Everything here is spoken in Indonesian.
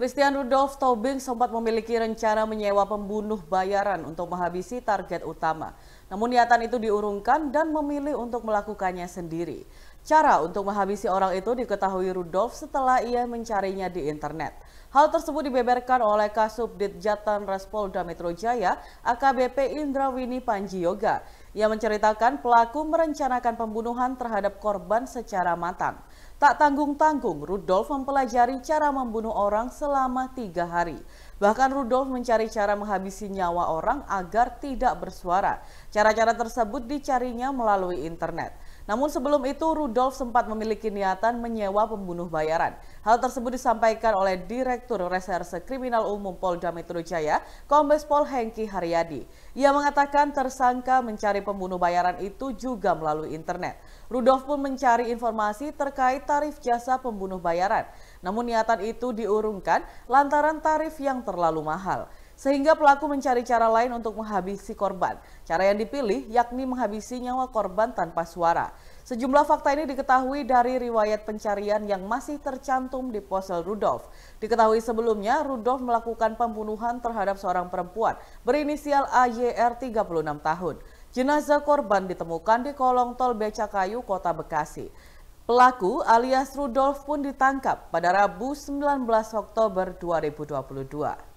Christian Rudolf Tobing sempat memiliki rencana menyewa pembunuh bayaran untuk menghabisi target utama. Namun niatan itu diurungkan dan memilih untuk melakukannya sendiri. Cara untuk menghabisi orang itu diketahui Rudolf setelah ia mencarinya di internet. Hal tersebut dibeberkan oleh Kasubdit Jatan Raspolda Metro Jaya AKBP Indrawini Panji Yoga. Ia menceritakan pelaku merencanakan pembunuhan terhadap korban secara matang. Tak tanggung-tanggung, Rudolf mempelajari cara membunuh orang selama tiga hari. Bahkan Rudolf mencari cara menghabisi nyawa orang agar tidak bersuara. Cara-cara tersebut dicarinya melalui internet. Namun sebelum itu Rudolf sempat memiliki niatan menyewa pembunuh bayaran. Hal tersebut disampaikan oleh Direktur Reserse Kriminal Umum Polda Metro Jaya, Kombes Pol Hengki Haryadi. Ia mengatakan tersangka mencari pembunuh bayaran itu juga melalui internet. Rudolf pun mencari informasi terkait tarif jasa pembunuh bayaran. Namun niatan itu diurungkan lantaran tarif yang terlalu mahal. Sehingga pelaku mencari cara lain untuk menghabisi korban. Cara yang dipilih yakni menghabisi nyawa korban tanpa suara. Sejumlah fakta ini diketahui dari riwayat pencarian yang masih tercantum di ponsel Rudolf. Diketahui sebelumnya, Rudolf melakukan pembunuhan terhadap seorang perempuan berinisial AYR 36 tahun. Jenazah korban ditemukan di kolong tol Becakayu, Kota Bekasi. Pelaku alias Rudolf pun ditangkap pada Rabu 19 Oktober 2022.